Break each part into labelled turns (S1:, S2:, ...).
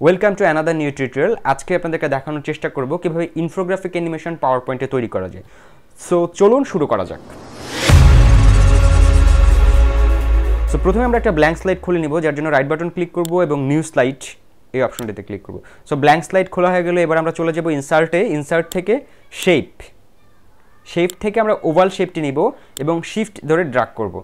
S1: Welcome to another new tutorial আজকে আপনাদেরকে দেখানোর চেষ্টা করব কীভাবে ইনফোগ্রাফিক অ্যানিমেশন পাওয়ার পয়েন্টে তৈরি করা যায়। সো চলুন শুরু করা যাক। সো প্রথমে আমরা একটা ব্ল্যাঙ্ক স্লাইড খুলে নিব, যার জন্য রাইট বাটন ক্লিক করব এবং নিউ স্লাইড এই অপশনটিতে ক্লিক করব। সো ব্ল্যাঙ্ক স্লাইড খোলা হয়ে গেলে এবার আমরা চলে যাব ইনসার্টে ইনসার্ট থেকে শেপ শেপ থেকে আমরা ওভাল শেপটি নিব এবং শিফট ধরে ড্রাগ করব।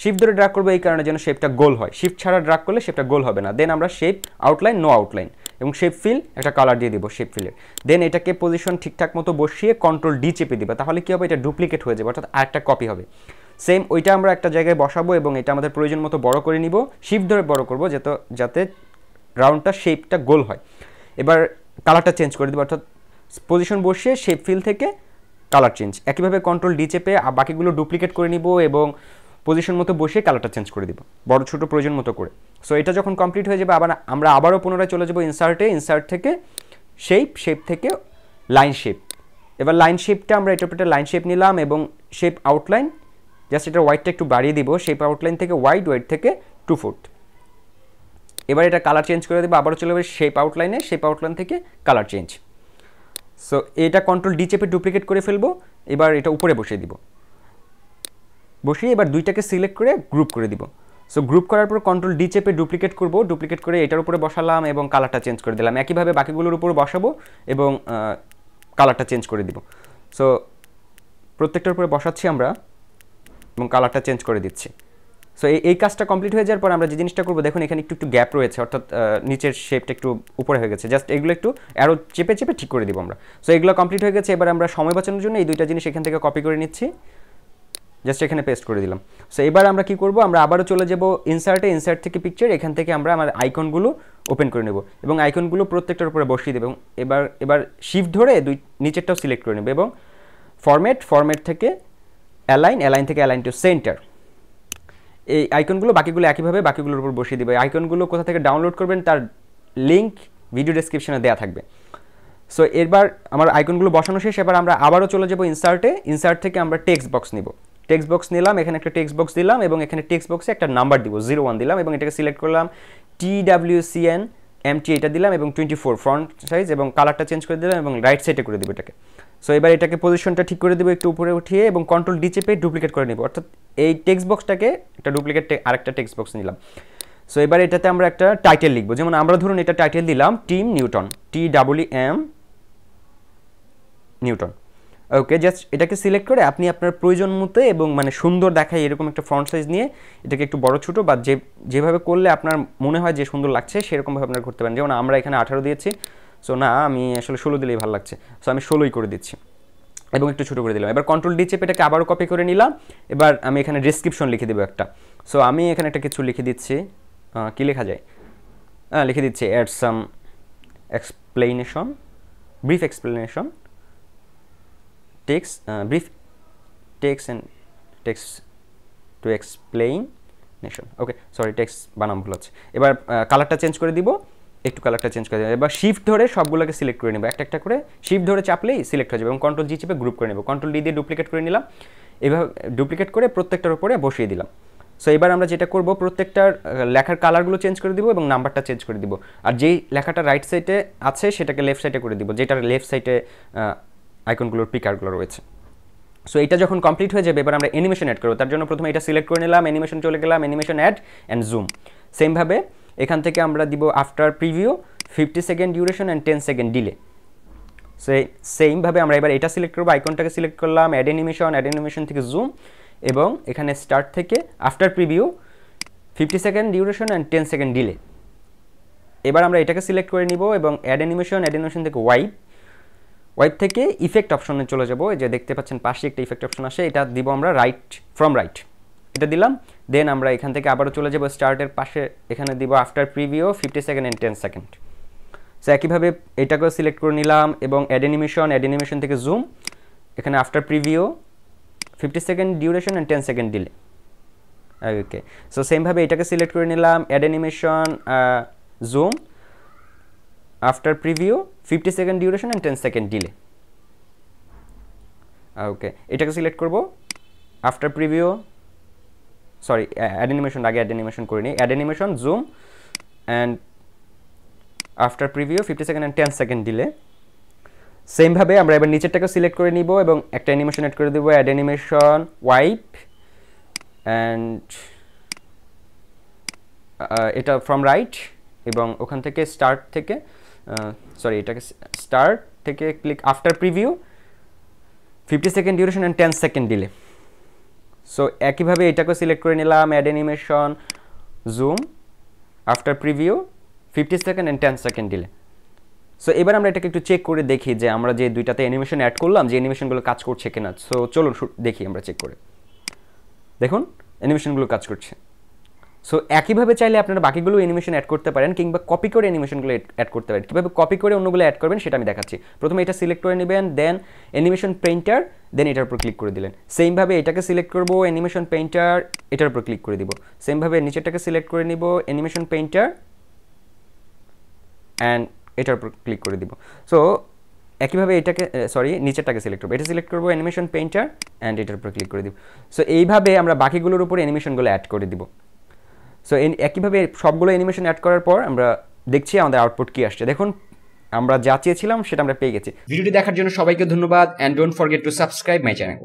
S1: শিফট ধরে ড্রাগ করব এই কারণে যেন শেপটা গোল হয়। শিফট ছাড়া ড্রাগ করলে শেপটা গোল হবে না। দেন আমরা শেপ আউটলাইন নো আউটলাইন এবং শেপ ফিল একটা কালার দিয়ে দিব শেপ ফিলের দেন এটাকে পজিশন ঠিকঠাক মতো বসিয়ে কন্ট্রোল ডি চেপে দিবা। তাহলে কী হবে? এটা ডুপ্লিকেট হয়ে যাবে। অর্থাৎ আরেকটা কপি হবে। সেম ওইটা আমরা একটা জায়গায় বসাবো এবং এটা আমাদের প্রয়োজন মতো বড় করে নিব। শিফট ধরে বড় করব যাতে যাতে রাউন্ডটা শেপটা গোল হয়। এবার কালারটা চেঞ্জ করে দেবো। অর্থাৎ পজিশন বসিয়ে শেপ ফিল থেকে কালার চেঞ্জ একইভাবে কন্ট্রোল ডি চেপে বাকিগুলো ডুপ্লিকেট করে নিব এবং পজিশন মতো বসিয়ে কালারটা চেঞ্জ করে দিব। বড় ছোটো প্রয়োজন মতো করে। সো এটা যখন কমপ্লিট হয়ে যাবে, আবার আমরা আবারও পুনরায় চলে যাব ইনসার্টে ইনসার্ট থেকে শেপ শেপ থেকে লাইন শেপ এবার লাইন শেপটা আমরা এটা পেটে লাইন শেপ নিলাম এবং শেপ আউটলাইন জাস্ট এটা হোয়াইটটা একটু বাড়িয়ে দিব। শেপ আউটলাইন থেকে হোয়াইট হোয়াইট থেকে টু ফোর্থ এবার এটা কালার চেঞ্জ করে দেবো, আবারও চলে যাবে শেপ আউটলাইনে শেপ আউটলাইন থেকে কালার চেঞ্জ সো এটা কন্ট্রোল ডি চেপে ডুপ্লিকেট করে ফেলব। এবার এটা উপরে বসিয়ে দিব। বসিয়ে এবার দুইটাকে সিলেক্ট করে গ্রুপ করে দিব। সো গ্রুপ করার পর কন্ট্রোল ডি চেপে ডুপ্লিকেট করব ডুপ্লিকেট করে এটার উপরে বসালাম এবং কালারটা চেঞ্জ করে দিলাম। একইভাবে বাকিগুলোর উপর বসাবো এবং কালারটা চেঞ্জ করে দিব। সো প্রত্যেকটার উপরে বসাচ্ছি আমরা এবং কালারটা চেঞ্জ করে দিচ্ছি। সো এই কাজটা কমপ্লিট হয়ে যাওয়ার পর আমরা যে জিনিসটা করব, দেখুন এখানে একটু একটু গ্যাপ রয়েছে, অর্থাৎ নিচের শেপটা একটু উপরে হয়ে গেছে। জাস্ট এগুলো একটু অ্যারো চেপে চেপে ঠিক করে দিব আমরা। সো এগুলো কমপ্লিট হয়ে গেছে। এবার আমরা সময় বাঁচানোর জন্য এই দুইটা জিনিস এখান থেকে কপি করে নিচ্ছি। জাস্ট এখানে পেস্ট করে দিলাম। সো এবার আমরা কি করব? আমরা আবারও চলে যাব ইনসার্টে ইনসার্ট থেকে পিকচার এখান থেকে আমরা আমার আইকনগুলো ওপেন করে নেব এবং আইকনগুলো প্রত্যেকটার উপরে বসিয়ে দেবো এবার এবার শিফট ধরে দুই, নিচেরটাও সিলেক্ট করে নেব এবং ফরম্যাট ফরম্যাট থেকে অ্যালাইন অ্যালাইন থেকে অ্যালাইন টু সেন্টার এই আইকনগুলো বাকিগুলো একইভাবে বাকিগুলোর উপর বসিয়ে দেবে। আইকনগুলো কোথা থেকে ডাউনলোড করবেন তার লিঙ্ক ভিডিও ডেসক্রিপশনে দেওয়া থাকবে। সো এবার আমার আইকনগুলো বসানো শেষ, এবার আমরা আবারও চলে যাব ইনসার্টে ইনসার্ট থেকে আমরা টেক্সট বক্স নিব। টেক্সট বক্স নিলাম, এখানে একটা টেক্সট বক্স দিলাম এবং এখানে টেক্সট বক্সে একটা নাম্বার দিব জিরো ওয়ান দিলাম এবং এটাকে সিলেক্ট করলাম T W C N M T এটা দিলাম এবং টোয়েন্টি ফোর ফ্রন্ট সাইজ এবং কালারটা চেঞ্জ করে দিলাম এবং রাইট সাইডে করে দেবো এটাকে। সো এবার এটাকে পজিশনটা ঠিক করে দেবো একটু উপরে উঠিয়ে এবং কন্ট্রোল ডি চেপে ডুপ্লিকেট করে নেব। অর্থাৎ এই টেক্সট বক্সটাকে একটা ডুপ্লিকেট আরেকটা টেক্সট বক্স নিলাম। সো এবার এটাতে আমরা একটা টাইটেল লিখব। যেমন আমরা ধরুন এটা টাইটেল দিলাম team Newton T W M Newton okay just এটাকে সিলেক্ট করে আপনি আপনার প্রয়োজন মতো এবং মানে সুন্দর দেখায় এরকম একটা ফ্রন্ট সাইজ নিয়ে এটাকে একটু বড়, ছোটো বা যে, যেভাবে করলে আপনার মনে হয় যে সুন্দর লাগছে, সেরকমভাবে আপনার করতে পারেন। যেমন আমরা এখানে আঠারো দিয়েছি সো না, আমি আসলে ষোলো দিলেই ভালো লাগছে। সো আমি ষোলোই করে দিচ্ছি এবং একটু ছোটো করে দিলাম। এবার কন্ট্রোল ডি চেপে এটাকে আবারও কপি করে নিলাম। এবার আমি এখানে ডিসক্রিপশন লিখে দেবো একটা। সো আমি এখানে একটা কিছু লিখে দিচ্ছি। কী লেখা যায়? হ্যাঁ লিখে দিচ্ছি add some explanation brief explanation takes uh, brief takes and text to explain nation okay sorry text বানাম ভুল হচ্ছে। এবার কালারটা চেঞ্জ করে দিব। একটু কালারটা চেঞ্জ করে দেবো এবার শিফট ধরে সবগুলোকে সিলেক্ট করে নেব। একটা একটা করে শিফট ধরে চাপলেই সিলেক্ট হয়ে যাবে এবং কন্ট্রোল জি চেপে গ্রুপ করে নেব। কন্ট্রোল ডি দিয়ে ডুপ্লিকেট করে নিলাম। এভাবে ডুপ্লিকেট করে প্রত্যেকটার উপরে বসিয়ে দিলাম। সো এবার আমরা যেটা করব প্রত্যেকটার লেখার কালারগুলো চেঞ্জ করে দিব এবং নাম্বারটা চেঞ্জ করে দিব। আর যেই লেখাটা রাইট সাইডে আছে সেটাকে লেফট সাইডে করে দিব। যেটার লেফট সাইডে আইকনগুলোর পিকারগুলো রয়েছে। সো এটা যখন কমপ্লিট হয়ে যাবে, এবার আমরা অ্যানিমেশন অ্যাড করব। তার জন্য প্রথমে এটা সিলেক্ট করে নিলাম অ্যানিমেশন চলে গেলাম অ্যানিমেশন অ্যাড অ্যান্ড জুম সেমভাবে এখান থেকে আমরা দিব after preview fifty second duration and ten second delay সে সেইমভাবে আমরা এবার এটা সিলেক্ট করব, আইকনটাকে সিলেক্ট করলাম অ্যাড অ্যানিমেশন অ্যাড অ্যানিমেশন থেকে জুম এবং এখানে স্টার্ট থেকে after preview fifty second duration and ten second delay এবার আমরা এটাকে সিলেক্ট করে নিব এবং অ্যাড অ্যানিমেশন অ্যাড অ্যানিমেশন থেকে ওয়াইপ ওয়েব থেকে ইফেক্ট অপশনে চলে যাব। যে দেখতে পাচ্ছেন পাশে একটা ইফেক্ট অপশন আসে। এটা দিব আমরা রাইট ফ্রম রাইট এটা দিলাম। দেন আমরা এখান থেকে আবারও চলে যাব স্টার্টের পাশে। এখানে দিব after preview fifty second and ten second so একইভাবে এটাকেও সিলেক্ট করে নিলাম এবং অ্যাড অ্যানিমেশন অ্যাড অ্যানিমেশন থেকে জুম এখানে after preview fifty second duration and ten second delay okay so সেমভাবে এটাকে সিলেক্ট করে নিলাম add animation zoom after preview 50 second duration and ten second delay okay এটাকে সিলেক্ট করব। After preview sorry add animation আগে add animation করে নিই। Add animation zoom and after preview fifty second and ten second delay সেমভাবে আমরা এবার নিচেরটাকে select করে নিব এবং একটা অ্যানিমেশন অ্যাড করে দেবো। অ্যাড অ্যানিমেশন ওয়াইপ অ্যান্ড এটা ফ্রম রাইট এবং ওখান থেকে স্টার্ট থেকে সরি এটাকে স্টার্ট থেকে click after preview fifty second duration and ten second দিলে সো একইভাবে এটাকেও সিলেক্ট করে নিলাম add animation zoom after preview fifty second and ten second দিলে সো এবার আমরা এটাকে একটু চেক করে দেখি যে আমরা যে দুইটাতে অ্যানিমেশন অ্যাড করলাম, যে অ্যানিমেশনগুলো কাজ করছে কিনা। সো চলুন দেখি আমরা চেক করে। দেখুন অ্যানিমেশনগুলো কাজ করছে। সো একইভাবে চাইলে আপনারা বাকিগুলো অ্যানিমেশন অ্যাড করতে পারেন কিংবা কপি করে অ্যানিমেশনগুলো অ্যাড করতে পারেন। কীভাবে কপি করে অন্যগুলো অ্যাড করবেন সেটা আমি দেখাচ্ছি। প্রথমে এটা সিলেক্ট করে নেবেন দেন অ্যানিমেশন পেইন্টার দেন এটার উপর ক্লিক করে দিলেন। সেমভাবে এটাকে সিলেক্ট করব অ্যানিমেশন পেইন্টার এটার উপর ক্লিক করে দিব। সেমভাবে নিচেরটাকে সিলেক্ট করে নিব অ্যানিমেশন পেইন্টার অ্যান্ড এটার উপর ক্লিক করে দিব। সো একইভাবে এটাকে সরি নিচেরটাকে সিলেক্ট করব। এটা সিলেক্ট করব অ্যানিমেশন পেইন্টার অ্যান্ড এটার উপর ক্লিক করে দিব। সো এইভাবে আমরা বাকিগুলোর উপর অ্যানিমেশনগুলো অ্যাড করে দিব। সো একইভাবে সবগুলো অ্যানিমেশন অ্যাড করার পর আমরা দেখছি আমাদের আউটপুট কি আসছে। দেখুন, আমরা যা চেয়েছিলাম সেটা আমরা পেয়ে গেছি। ভিডিওটি দেখার জন্য সবাইকে ধন্যবাদ and don't forget to subscribe my channel